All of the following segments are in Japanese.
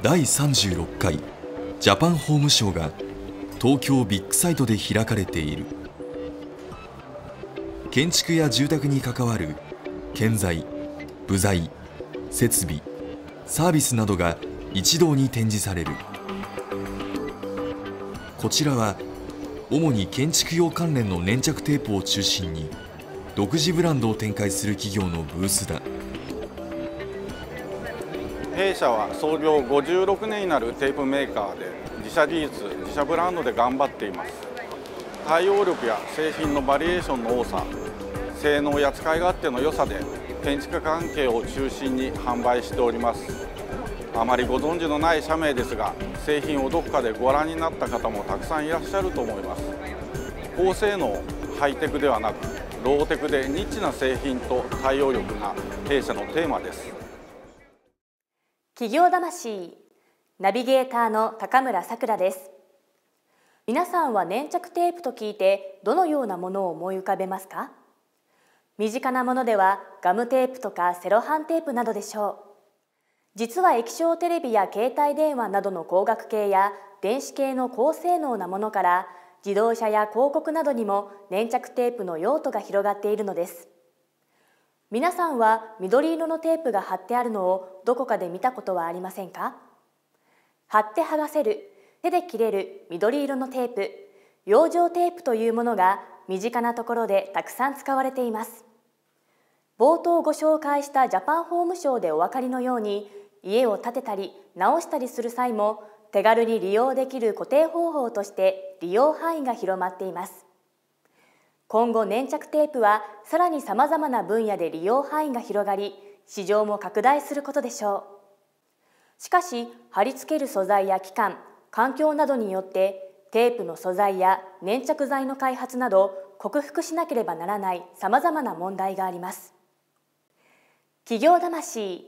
第36回ジャパンホームショーが東京ビッグサイトで開かれている。建築や住宅に関わる建材部材設備サービスなどが一堂に展示される。こちらは主に建築用関連の粘着テープを中心に独自ブランドを展開する企業のブースだ。弊社は創業56年になるテープメーカーで自社技術自社ブランドで頑張っています。対応力や製品のバリエーションの多さ性能や使い勝手の良さで建築関係を中心に販売しております。あまりご存知のない社名ですが製品をどこかでご覧になった方もたくさんいらっしゃると思います。高性能ハイテクではなくローテクでニッチな製品と対応力が弊社のテーマです。企業魂。ナビゲーターの高村さくらです。皆さんは粘着テープと聞いてどのようなものを思い浮かべますか？身近なものではガムテープとかセロハンテープなどでしょう。実は液晶テレビや携帯電話などの光学系や電子系の高性能なものから自動車や広告などにも粘着テープの用途が広がっているのです。皆さんは緑色のテープが貼ってあるのをどこかで見たことはありませんか？貼って剥がせる手で切れる緑色のテープ養生テープというものが身近なところでたくさん使われています。冒頭ご紹介したジャパンホームショーでお分かりのように家を建てたり直したりする際も手軽に利用できる固定方法として利用範囲が広まっています。今後粘着テープはさらにさまざまな分野で利用範囲が広がり市場も拡大することでしょう。しかし貼り付ける素材や期間環境などによってテープの素材や粘着剤の開発など克服しなければならないさまざまな問題があります。企業魂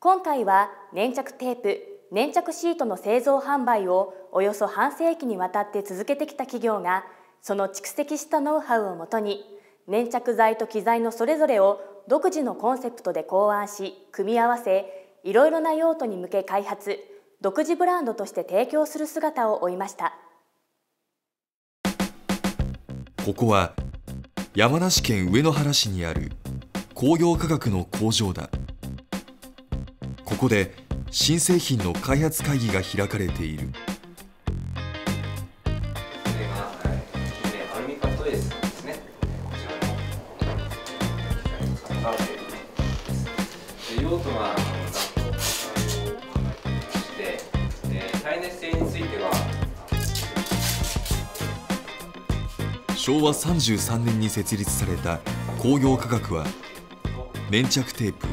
今回は粘着テープ粘着シートの製造販売をおよそ半世紀にわたって続けてきた企業がその蓄積したノウハウをもとに粘着剤と機材のそれぞれを独自のコンセプトで考案し組み合わせいろいろな用途に向け開発独自ブランドとして提供する姿を追いました。ここは山梨県上野原市にある工業科学の工場だ。ここで新製品の開発会議が開かれている。昭和33年に設立された工業科学は粘着テープ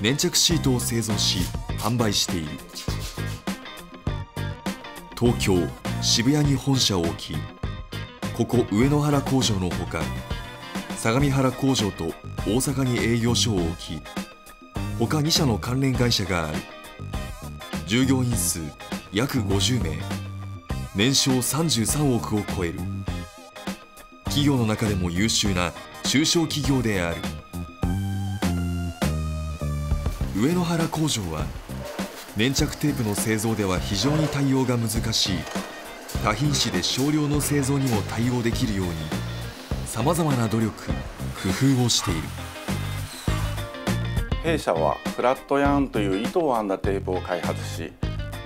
粘着シートを製造し販売している。東京渋谷に本社を置きここ上野原工場のほか相模原工場と大阪に営業所を置き他2社の関連会社がある。従業員数約50名年商33億を超える。企業の中でも優秀な中小企業である。上野原工場は粘着テープの製造では非常に対応が難しい。多品種で少量の製造にも対応できるようにさまざまな努力工夫をしている。弊社はフラットヤーンという糸を編んだテープを開発し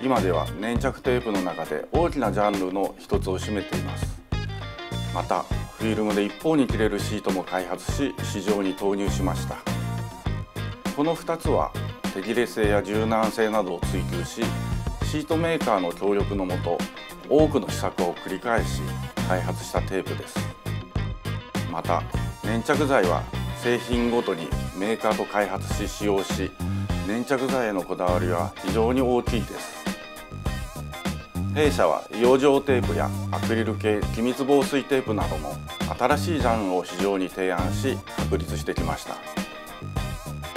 今では粘着テープの中で大きなジャンルの一つを占めています。またフィルムで一方に切れるシートも開発し市場に投入しました。この2つは手切れ性や柔軟性などを追求しシートメーカーの協力のもと多くの試作を繰り返し開発したテープです。また粘着剤は製品ごとにメーカーと開発し使用し粘着剤へのこだわりは非常に大きいです。弊社は養生テープやアクリル系機密防水テープなどの新しいジャンルを市場に提案し確立してきました。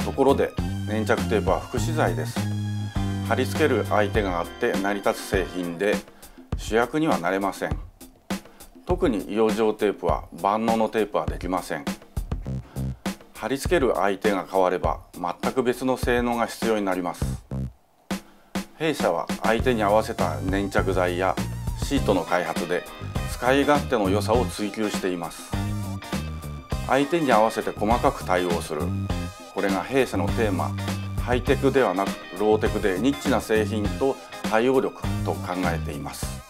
ところで粘着テープは副資材です。貼り付ける相手があって成り立つ製品で主役にはなれません。特に養生テープは万能のテープはできません。貼り付ける相手が変われば全く別の性能が必要になります。弊社は相手に合わせた粘着剤やシートの開発で使い勝手の良さを追求しています。相手に合わせて細かく対応する。これが弊社のテーマ。ハイテクではなくローテクでニッチな製品と対応力と考えています。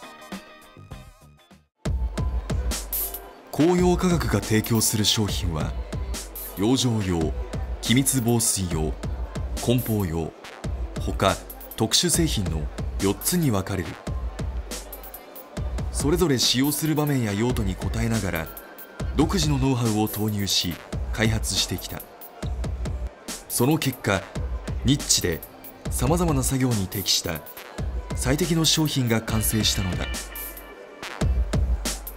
紅葉化学が提供する商品は養生用機密防水用梱包用。他特殊製品の4つに分かれる。それぞれ使用する場面や用途に応えながら独自のノウハウを投入し開発してきた。その結果ニッチでさまざまな作業に適した最適の商品が完成したのだ。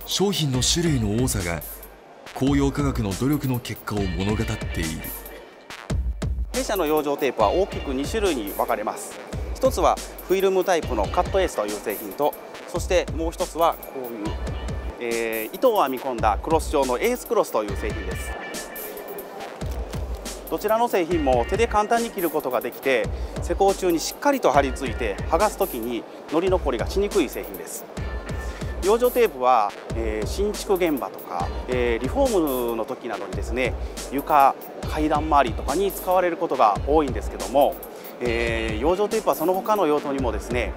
商品の種類の多さが紅葉化学の努力の結果を物語っている。弊社の養生テープは大きく2種類に分かれます。一つはフィルムタイプのカットエースという製品とそしてもう一つはこういう、えー、糸を編み込んだクロス状のエースクロスという製品です。どちらの製品も手で簡単に切ることができて施工中にしっかりと貼り付いて剥がす時にのり残りがしにくい製品です。養生テープは、えー、新築現場とか、えー、リフォームの時などにですね床階段周りとかに使われることが多いんですけども、えー、養生テープはその他の用途にもですね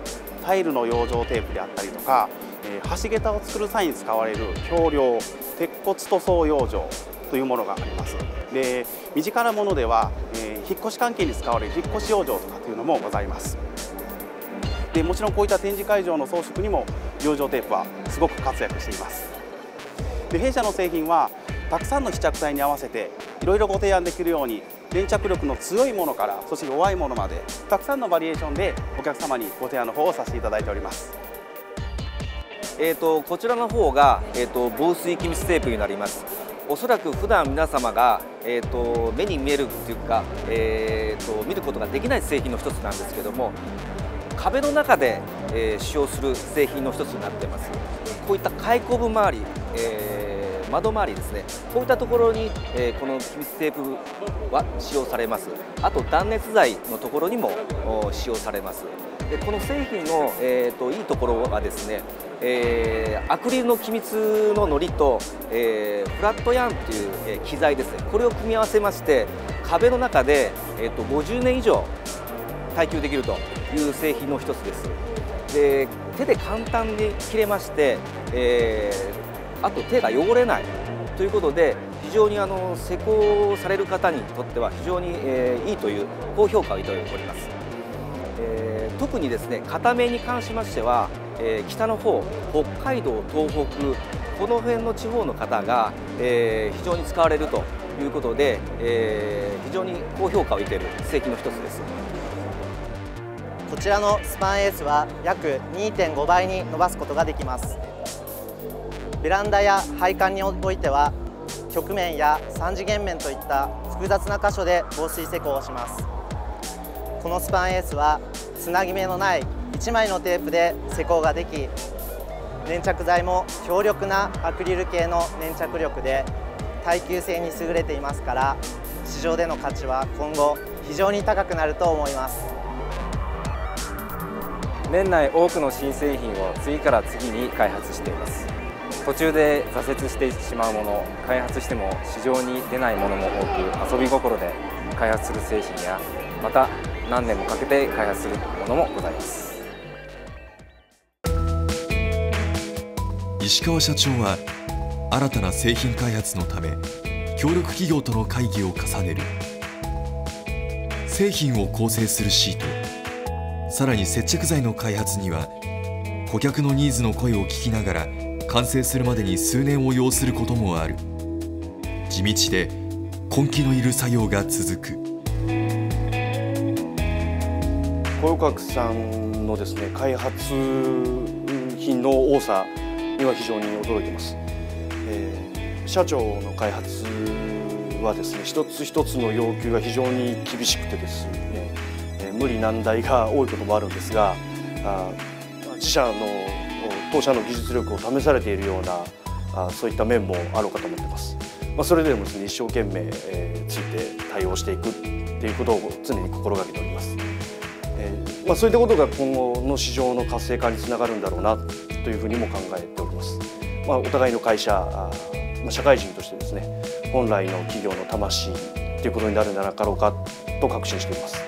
タイルの養生テープであったりとか、えー、橋桁を作る際に使われる橋梁鉄骨塗装養生というものがあります。で身近なものでは、えー、引っ越し関係に使われる引っ越し養生とかというのもございます。でもちろんこういった展示会場の装飾にも養生テープはすごく活躍しています。で弊社の製品はたくさんの試着剤に合わせていろいろご提案できるように粘着力の強いものからそして弱いものまでたくさんのバリエーションでお客様にご提案の方をさせていただいております。えーと、こちらの方が、えーと、防水機密テープになります。おそらく普段皆様が、えーと、目に見えるというか、えー、と見ることができない製品の一つなんですけども壁の中で、えー、使用する製品の一つになっています。こういった開口部周り、えー、窓周りですね。こういったところに、えー、この機密テープは使用されます。あと断熱材のところにも使用されます。でこの製品の、えーと、いいところはですねえー、アクリルの機密ののりと、えー、フラットヤンという、え、機材ですね。これを組み合わせまして壁の中で、えーと50年以上耐久できるという製品の一つです。で手で簡単に切れまして、えー、あと手が汚れない。ということで非常にあの施工される方にとっては非常に、えー、いいという高評価をいただいております、えー、特にですね片面に関しましては、えー、北の方北海道東北この辺の地方の方が、えー、非常に使われるということで、えー、非常に高評価を得ている製品の一つです。こちらのスパンエースは約2.5倍に伸ばすことができます。ベランダや配管においては曲面や3次元面といった複雑な箇所で防水施工をします。このスパンエースはつなぎ目のない1枚のテープで施工ができ粘着剤も強力なアクリル系の粘着力で耐久性に優れていますから市場での価値は今後非常に高くなると思います。年内多くの新製品を次から次に開発しています。途中で挫折してしまうもの開発しても市場に出ないものも多く遊び心で開発する製品やまた何年もかけて開発するものもございます。石川社長は新たな製品開発のため協力企業との会議を重ねる。製品を構成するシート。さらに接着剤の開発には顧客のニーズの声を聞きながら完成するまでに数年を要することもある。地道で根気のいる作業が続く。小学さんのですね開発品の多さには非常に驚いてます、えー、社長の開発はですね一つ一つの要求が非常に厳しくてですね無理難題が多いこともあるんですがあ自社の当社の技術力を試されているようなあそういった面もあろうかと思ってます。まあ、それでもですね一生懸命、えー、ついて対応していくっていうことを常に心がけております。えー、まあ、そういったことが今後の市場の活性化につながるんだろうなというふうにも考えております。まあ、お互いの会社あ、まあ、社会人としてですね本来の企業の魂ということになるんじゃなかろうかと確信しています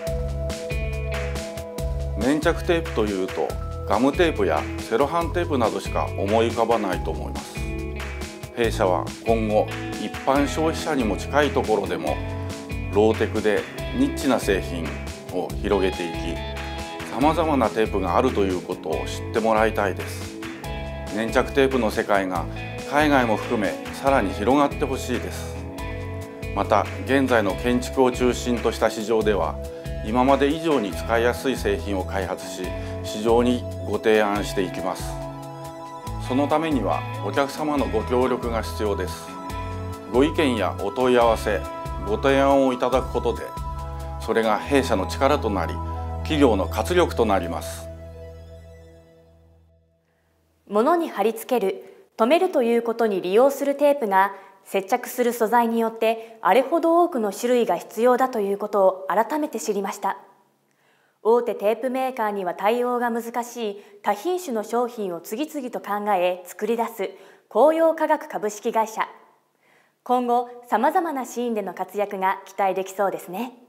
粘着テープというとガムテープやセロハンテープなどしか思い浮かばないと思います。弊社は今後一般消費者にも近いところでもローテクでニッチな製品を広げていきさまざまなテープがあるということを知ってもらいたいです。粘着テープの世界が海外も含めさらに広がってほしいです。また現在の建築を中心とした市場では今まで以上に使いやすい製品を開発し市場にご提案していきます。そのためにはお客様のご協力が必要です。ご意見やお問い合わせご提案をいただくことでそれが弊社の力となり企業の活力となります。物に貼り付ける止めるということに利用するテープが接着する素材によってあれほど多くの種類が必要だということを改めて知りました。大手テープメーカーには対応が難しい多品種の商品を次々と考え作り出す紅葉化学株式会社。今後さまざまなシーンでの活躍が期待できそうですね。